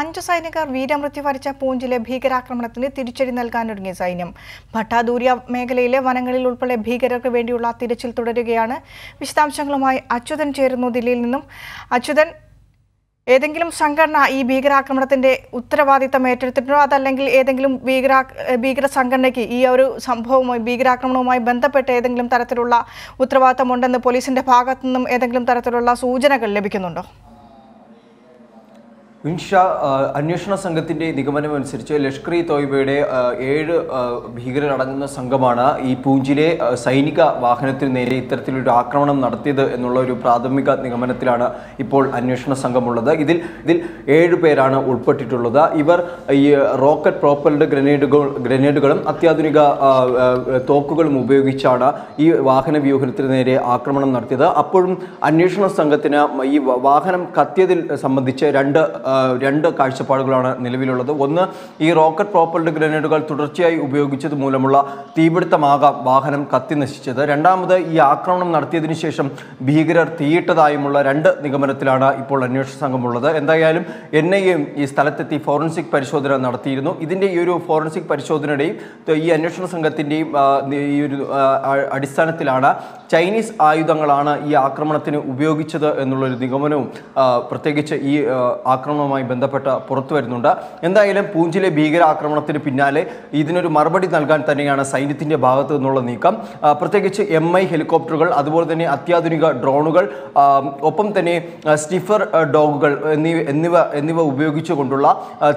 അഞ്ചു സൈനികർ വീരമൃത്യു വരിച്ച പൂഞ്ചിലെ ഭീകരാക്രമണത്തിന് തിരിച്ചടി നൽകാനൊരുങ്ങിയ സൈന്യം. ഭട്ടാദൂരിയ മേഖലയിലെ വനങ്ങളിൽ ഉൾപ്പെടെ ഭീകരർക്ക് വേണ്ടിയുള്ള തിരച്ചിൽ തുടരുകയാണ്. വിശദാംശങ്ങളുമായി അച്യുതൻ ചേരുന്നു ദില്ലിയിൽ നിന്നും. അച്യുതൻ ഏതെങ്കിലും സംഘടന ഈ ഭീകരാക്രമണത്തിന്റെ ഉത്തരവാദിത്തം ഏറ്റെടുത്തിട്ടുണ്ടോ? അതല്ലെങ്കിൽ ഏതെങ്കിലും ഭീകരാ ഭീകര സംഘടനയ്ക്ക് ഈ ഒരു സംഭവവുമായി ഭീകരാക്രമണവുമായി ബന്ധപ്പെട്ട് ഏതെങ്കിലും തരത്തിലുള്ള ഉത്തരവാദിത്തമുണ്ടെന്ന് പോലീസിന്റെ ഭാഗത്തു നിന്നും ഏതെങ്കിലും തരത്തിലുള്ള സൂചനകൾ ലഭിക്കുന്നുണ്ടോ? വിൻഷ അന്വേഷണ സംഘത്തിന്റെ നിഗമനമനുസരിച്ച് ലഷ്കർ ഇ തോയ്ബയുടെ ഏഴ് ഭീകരരടങ്ങുന്ന സംഘമാണ് ഈ പൂഞ്ചിലെ സൈനിക വാഹനത്തിന് നേരെ ഇത്തരത്തിലൊരു ആക്രമണം നടത്തിയത് എന്നുള്ള ഒരു പ്രാഥമിക നിഗമനത്തിലാണ് ഇപ്പോൾ അന്വേഷണ സംഘമുള്ളത്. ഇതിൽ ഇതിൽ ഏഴ് പേരാണ് ഉൾപ്പെട്ടിട്ടുള്ളത്. ഇവർ ഈ റോക്കറ്റ് പ്രോപ്പൽഡ് ഗ്രനേഡുകൾ ഗ്രനേഡുകളും അത്യാധുനിക തോക്കുകളും ഉപയോഗിച്ചാണ് ഈ വാഹന വ്യൂഹത്തിന് നേരെ ആക്രമണം നടത്തിയത്. അപ്പോഴും അന്വേഷണ സംഘത്തിന് ഈ വാഹനം കത്തിയതിൽ സംബന്ധിച്ച് രണ്ട് രണ്ട് കാഴ്ചപ്പാടുകളാണ് നിലവിലുള്ളത്. ഒന്ന് ഈ റോക്കറ്റ് പ്രോപ്പൽഡ് ഗ്രനേഡുകൾ തുടർച്ചയായി ഉപയോഗിച്ചത് മൂലമുള്ള തീപിടുത്തമാകാം വാഹനം കത്തി നശിച്ചത്. രണ്ടാമത് ഈ ആക്രമണം നടത്തിയതിനു ശേഷം ഭീകരർ തീയിട്ടതായുമുള്ള രണ്ട് നിഗമനത്തിലാണ് ഇപ്പോൾ അന്വേഷണ സംഘമുള്ളത്. എന്തായാലും എൻ ഐ ഈ സ്ഥലത്തെത്തി ഫോറൻസിക് പരിശോധന നടത്തിയിരുന്നു. ഇതിന്റെ ഈ ഒരു ഫോറൻസിക് പരിശോധനയുടെയും ഈ അന്വേഷണ സംഘത്തിന്റെയും ഈ ഒരു അടിസ്ഥാനത്തിലാണ് ചൈനീസ് ആയുധങ്ങളാണ് ഈ ആക്രമണത്തിന് ഉപയോഗിച്ചത് എന്നുള്ളൊരു നിഗമനവും പ്രത്യേകിച്ച് ഈ ആ, ആക്രമണവുമായി ബന്ധപ്പെട്ട് പുറത്തു വരുന്നുണ്ട്. എന്തായാലും പൂഞ്ചിലെ ഭീകരാക്രമണത്തിന് പിന്നാലെ ഇതിനൊരു മറുപടി നൽകാൻ തന്നെയാണ് സൈന്യത്തിന്റെ ഭാഗത്ത് നിന്നുള്ള നീക്കം. പ്രത്യേകിച്ച് എം ഐ ഹെലികോപ്റ്ററുകൾ അതുപോലെ തന്നെ അത്യാധുനിക ഡ്രോണുകൾ ഒപ്പം തന്നെ സ്റ്റിഫർ ഡോഗുകൾ എന്നിവ എന്നിവ എന്നിവ ഉപയോഗിച്ചുകൊണ്ടുള്ള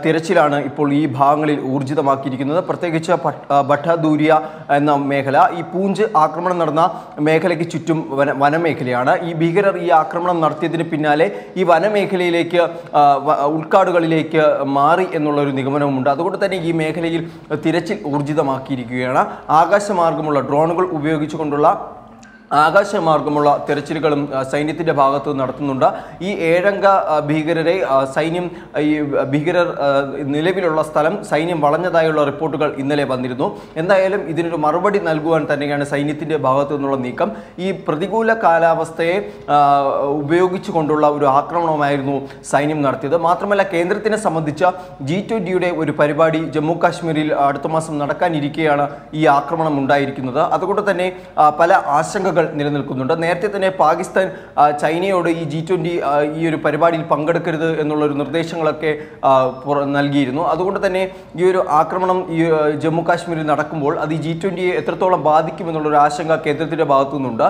തിരച്ചിലാണ് ഇപ്പോൾ ഈ ഭാഗങ്ങളിൽ ഊർജിതമാക്കിയിരിക്കുന്നത്. പ്രത്യേകിച്ച് ഭട്ടദൂരിയ എന്ന മേഖല ഈ പൂഞ്ച് ആക്രമണം നടന്ന മേഖലയ്ക്ക് ചുറ്റും വന വനമേഖലയാണ്. ഈ ഭീകരർ ഈ ആക്രമണം നടത്തിയതിന് പിന്നാലെ ഈ വനമേഖലയിലേക്ക് ഉൾക്കാടുകളിലേക്ക് മാറി എന്നുള്ള ഒരു നിഗമനവുമുണ്ട്. അതുകൊണ്ട് തന്നെ ഈ മേഖലയിൽ തിരച്ചിൽ ഊർജിതമാക്കിയിരിക്കുകയാണ്. ആകാശമാർഗമുള്ള ഡ്രോണുകൾ ഉപയോഗിച്ചുകൊണ്ടുള്ള ആകാശമാർഗമുള്ള തെരച്ചിലുകളും സൈന്യത്തിന്റെ ഭാഗത്ത് നടത്തുന്നുണ്ട്. ഈ ഏഴംഗ ഭീകരരെ സൈന്യം ഈ ഭീകരർ നിലവിലുള്ള സ്ഥലം സൈന്യം വളഞ്ഞതായുള്ള റിപ്പോർട്ടുകൾ ഇന്നലെ വന്നിരുന്നു. എന്തായാലും ഇതിനൊരു മറുപടി നൽകുവാൻ തന്നെയാണ് സൈന്യത്തിന്റെ ഭാഗത്തു നിന്നുള്ള നീക്കം. ഈ പ്രതികൂല കാലാവസ്ഥയെ ഉപയോഗിച്ചു ഉപയോഗിച്ചുകൊണ്ടുള്ള ഒരു ആക്രമണമായിരുന്നു സൈന്യം നടത്തിയത്. മാത്രമല്ല കേന്ദ്രത്തിനെ സംബന്ധിച്ച ജി ട്വന്റിയുടെ ഒരു പരിപാടി ജമ്മു കാശ്മീരിൽ അടുത്ത മാസം നടക്കാനിരിക്കെയാണ് ഈ ആക്രമണം ഉണ്ടായിരിക്കുന്നത്. അതുകൊണ്ട് തന്നെ പല ആശങ്കകൾ നിലനിൽക്കുന്നുണ്ട്. നേരത്തെ തന്നെ പാകിസ്ഥാൻ ചൈനയോട് ഈ ജി ട്വന്റി ഈ ഒരു പരിപാടിയിൽ പങ്കെടുക്കരുത് എന്നുള്ളൊരു നിർദ്ദേശങ്ങളൊക്കെ നൽകിയിരുന്നു. അതുകൊണ്ട് തന്നെ ഈ ഒരു ആക്രമണം ഈ ജമ്മു കാശ്മീരിൽ നടക്കുമ്പോൾ അത് ഈ ജി ട്വന്റിയെ എത്രത്തോളം ബാധിക്കുമെന്നുള്ളൊരു ആശങ്ക കേന്ദ്രത്തിന്റെ ഭാഗത്തു നിന്നുണ്ട്